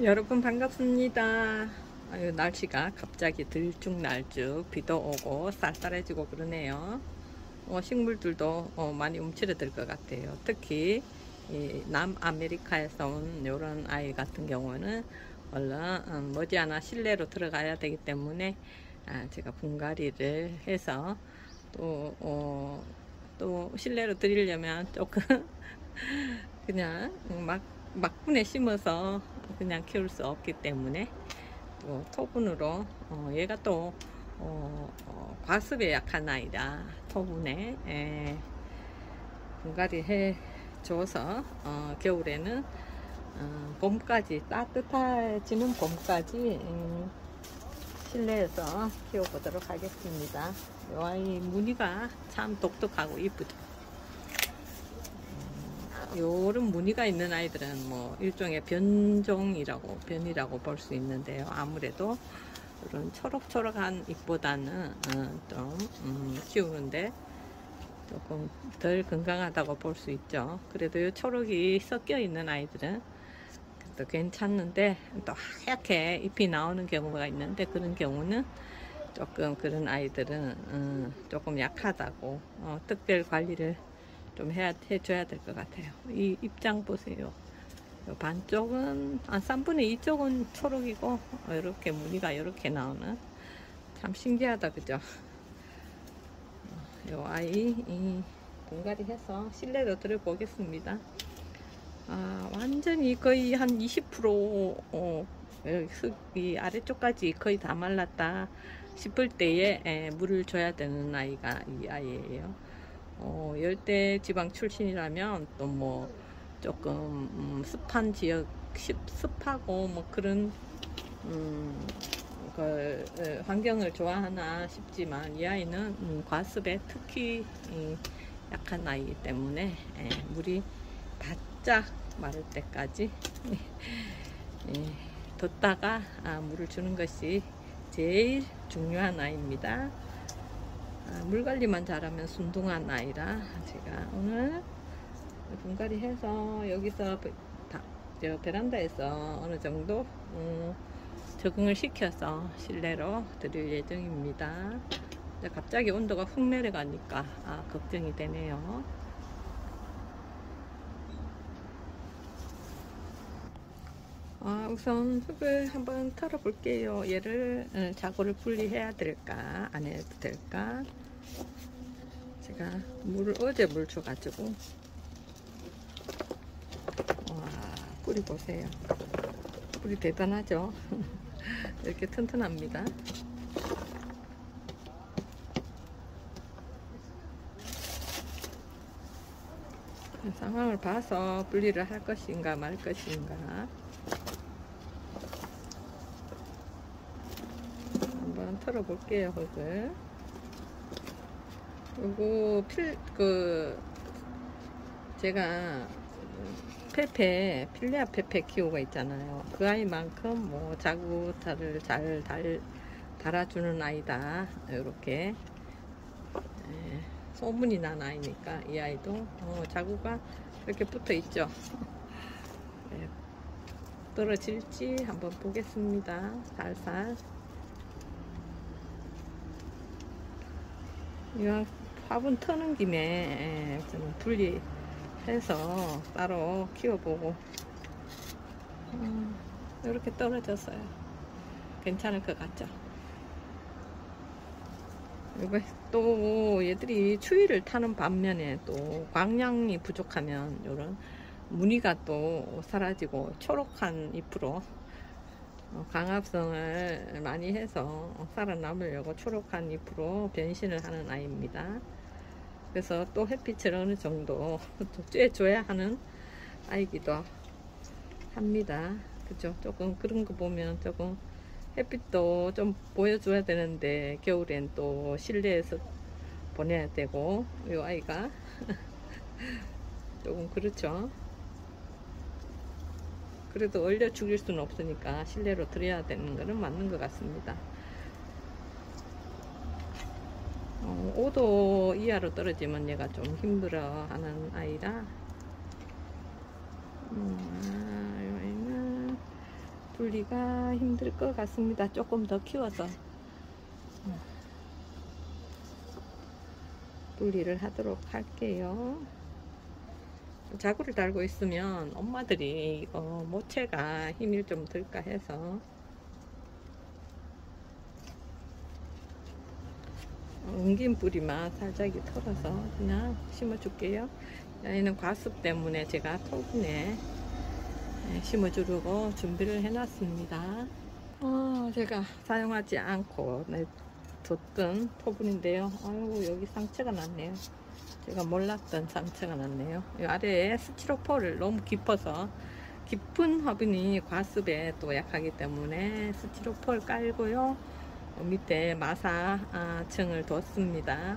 여러분 반갑습니다. 아유, 날씨가 갑자기 들쭉날쭉 비도 오고 쌀쌀해지고 그러네요. 어, 식물들도 어, 많이 움츠러들 것 같아요. 특히 남아메리카에서 온 이런 아이 같은 경우는 얼른 음, 머지않아 실내로 들어가야 되기 때문에 아, 제가 분갈이를 해서 또, 어, 또 실내로 들이려면 조금 그냥 막 막분에 심어서 그냥 키울 수 없기 때문에 또 토분으로 어, 얘가 또 어, 어, 과습에 약한 아이라 토분에 에, 분갈이 해 줘서 어, 겨울에는 어, 봄까지 따뜻해지는 봄까지 음, 실내에서 키워보도록 하겠습니다. 이 아이 무늬가 참 독특하고 이쁘죠. 요런 무늬가 있는 아이들은 뭐 일종의 변종이라고 변이라고 볼 수 있는데요. 아무래도 이런 초록초록한 잎보다는 어, 좀 음, 키우는데 조금 덜 건강하다고 볼 수 있죠. 그래도 이 초록이 섞여 있는 아이들은 또 괜찮는데 또 하얗게 잎이 나오는 경우가 있는데 그런 경우는 조금 그런 아이들은 음, 조금 약하다고 어, 특별 관리를 좀 해야, 해줘야 될 것 같아요. 이 입장 보세요. 반쪽은, 한 3분의 2쪽은 초록이고, 이렇게 무늬가 이렇게 나오는. 참 신기하다, 그죠? 요 아이, 이, 분갈이 해서 실내로 들어보겠습니다. 아, 완전히 거의 한 20%, 어, 흙이 아래쪽까지 거의 다 말랐다 싶을 때에 에, 물을 줘야 되는 아이가 이 아이예요. 어, 열대 지방 출신이라면 또 뭐 조금 음, 습한 지역 습하고 뭐 그런 음, 그 환경을 좋아하나 싶지만 이 아이는 음, 과습에 특히 음, 약한 아이이기 때문에 에, 물이 바짝 마를 때까지 에, 뒀다가 아, 물을 주는 것이 제일 중요한 아이입니다. 아, 물 관리만 잘하면 순둥한 아이라 제가 오늘 분갈이 해서 여기서 저 베란다에서 어느 정도 음, 적응을 시켜서 실내로 드릴 예정입니다. 갑자기 온도가 훅 내려가니까 아, 걱정이 되네요. 아, 우선 흙을 한번 털어 볼게요. 얘를 어, 자고를 분리해야 될까? 안 해도 될까? 제가 물을 어제 물 줘가지고. 와 뿌리 보세요. 뿌리 대단하죠? 이렇게 튼튼합니다. 상황을 봐서 분리를 할 것인가 말 것인가 한번 털어 볼게요 흙을 그리고 필, 그, 제가 페페, 필레아 페페 키우고 있잖아요. 그 아이만큼 뭐 자구타를 잘 달, 달아주는 아이다. 이렇게. 예, 소문이 난 아이니까 이 아이도 어, 자구가 이렇게 붙어 있죠. 예, 떨어질지 한번 보겠습니다. 살살. 이왕 화분 터는 김에 좀 분리해서 따로 키워보고. 음, 이렇게 떨어졌어요. 괜찮을 것 같죠? 이거 또 얘들이 추위를 타는 반면에 또 광량이 부족하면 이런 무늬가 또 사라지고 초록한 잎으로 어, 강압성을 많이 해서 살아남으려고 초록한 잎으로 변신을 하는 아이입니다. 그래서 또 햇빛을 어느 정도 쬐줘야 하는 아이기도 합니다. 그죠? 조금 그런 거 보면 조금 햇빛도 좀 보여줘야 되는데 겨울엔 또 실내에서 보내야 되고 이 아이가 조금 그렇죠. 그래도 얼려 죽일 수는 없으니까 실내로 들여야 되는 것은 맞는 것 같습니다. 어, 5도 이하로 떨어지면 얘가 좀 힘들어 하는 아이라 음, 분리가 힘들 것 같습니다. 조금 더 키워서 음. 분리를 하도록 할게요. 자구를 달고 있으면 엄마들이 어, 모체가 힘이 좀 들까 해서 옮긴 뿌리만 살짝이 털어서 그냥 심어줄게요. 얘는 과습 때문에 제가 토분에 네, 심어주려고 준비를 해놨습니다. 어, 제가 사용하지 않고 뒀던 토분인데요. 아이고 여기 상처가 났네요. 제가 몰랐던 상처가 났네요. 이 아래에 스티로폴을 너무 깊어서 깊은 화분이 과습에 또 약하기 때문에 스티로폴 깔고요. 어, 밑에 마사층을 뒀습니다.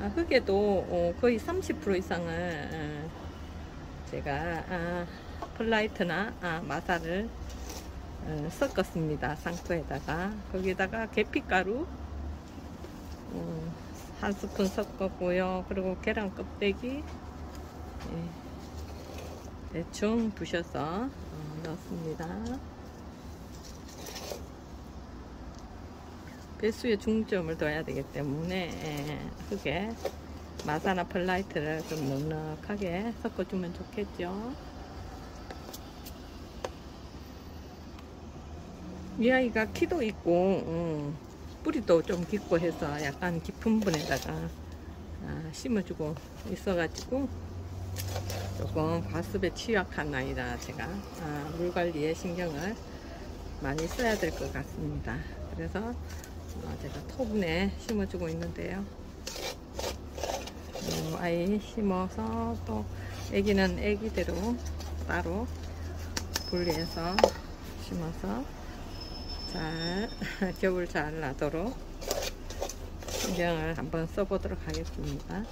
아, 흙에도 어, 거의 30% 이상을 어, 제가 아, 펄라이트나 아, 마사를 섞었습니다. 상토에다가 거기다가 계피가루 한 스푼 섞었고요. 그리고 계란 껍데기 예, 대충 부셔서 넣었습니다. 배수에 중점을 둬야 되기 때문에 예, 흙에 마사나 펄라이트를 좀 넉넉하게 섞어주면 좋겠죠. 이 아이가 키도 있고 음, 뿌리도 좀 깊고 해서 약간 깊은 분에다가 아, 심어주고 있어가지고 조금 과습에 취약한 아이라 제가 아, 물 관리에 신경을 많이 써야 될 것 같습니다. 그래서 어, 제가 토분에 심어주고 있는데요. 어, 아이 심어서 또 애기는 애기대로 따로 분리해서 심어서 잘 겨울 잘 나도록 신경을 한번 써보도록 하겠습니다.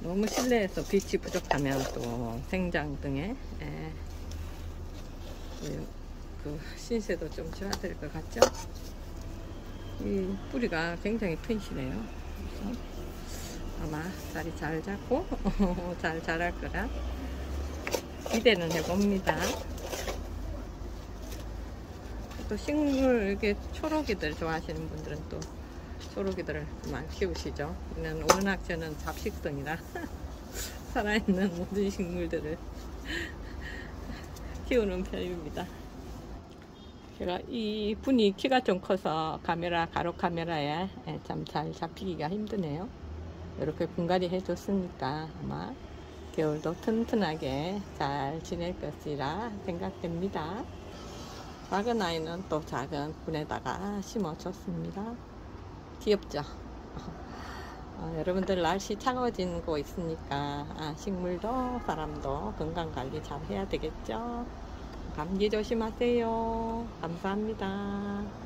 너무 실내에서 빛이 부족하면 또 생장 등에 예, 그, 그 신세도 좀될것 같죠? 이 뿌리가 굉장히 튼실해요. 아마 자리 잘 잡고 잘 자랄 거라 기대는 해봅니다. 또 식물 이렇게 초록이들 좋아하시는 분들은 또 초록이들을 많이 키우시죠. 저는 워낙 저는 잡식성이라 살아있는 모든 식물들을 키우는 편입니다. 제가 이 분이 키가 좀 커서 카메라 가로 카메라에 예, 참잘 잡히기가 힘드네요. 이렇게 분갈이 해줬으니까 아마 겨울도 튼튼하게 잘 지낼 것이라 생각됩니다. 작은 아이는 또 작은 분에다가 심어줬습니다. 귀엽죠? 어, 여러분들 날씨 차가워지고 있으니까 아, 식물도 사람도 건강관리 잘 해야 되겠죠? 감기 조심하세요. 감사합니다.